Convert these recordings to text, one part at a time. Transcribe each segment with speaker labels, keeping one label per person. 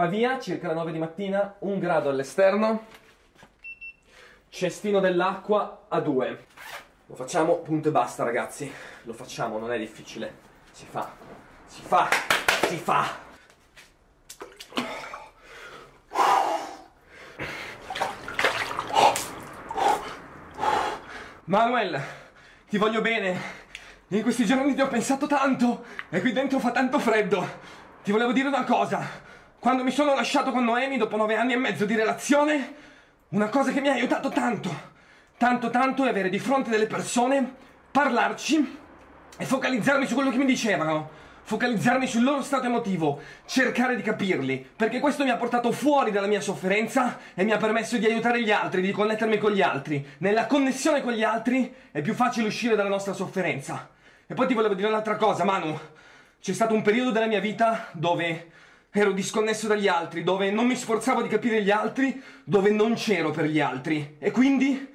Speaker 1: Pavia, circa le 9 di mattina, un grado all'esterno, cestino dell'acqua a 2. Lo facciamo punto e basta ragazzi, lo facciamo, non è difficile, si fa, si fa, si fa. Manuel, ti voglio bene. In questi giorni ti ho pensato tanto e qui dentro fa tanto freddo. Ti volevo dire una cosa. Quando mi sono lasciato con Noemi dopo nove anni e mezzo di relazione, una cosa che mi ha aiutato tanto, tanto tanto è avere di fronte delle persone, parlarci e focalizzarmi su quello che mi dicevano focalizzarmi sul loro stato emotivo, cercare di capirli, perché questo mi ha portato fuori dalla mia sofferenza e mi ha permesso di aiutare gli altri, di connettermi con gli altri. Nella connessione con gli altri è più facile uscire dalla nostra sofferenza. E poi ti volevo dire un'altra cosa, Manu. C'è stato un periodo della mia vita dove ero disconnesso dagli altri, dove non mi sforzavo di capire gli altri, dove non c'ero per gli altri. E quindi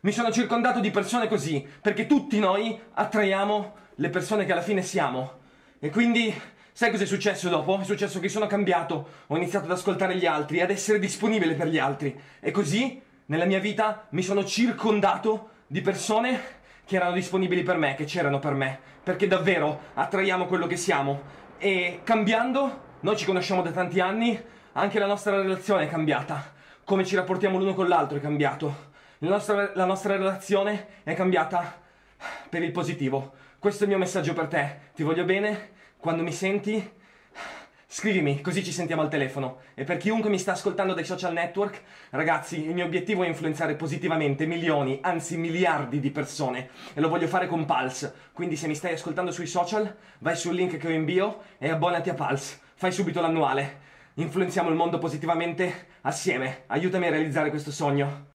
Speaker 1: mi sono circondato di persone così, perché tutti noi attraiamo le persone che alla fine siamo. E quindi, sai cosa è successo dopo? È successo che sono cambiato, ho iniziato ad ascoltare gli altri, ad essere disponibile per gli altri. E così, nella mia vita, mi sono circondato di persone che erano disponibili per me, che c'erano per me. Perché davvero attraiamo quello che siamo. E cambiando, noi ci conosciamo da tanti anni, anche la nostra relazione è cambiata. Come ci rapportiamo l'uno con l'altro è cambiato. La nostra, la nostra relazione è cambiata per il positivo. Questo è il mio messaggio per te. Ti voglio bene. Quando mi senti, scrivimi, così ci sentiamo al telefono. E per chiunque mi sta ascoltando dai social network, ragazzi, il mio obiettivo è influenzare positivamente milioni, anzi miliardi di persone. E lo voglio fare con Pulse. Quindi se mi stai ascoltando sui social, vai sul link che ho in bio e abbonati a Pulse. Fai subito l'annuale. Influenziamo il mondo positivamente assieme. Aiutami a realizzare questo sogno.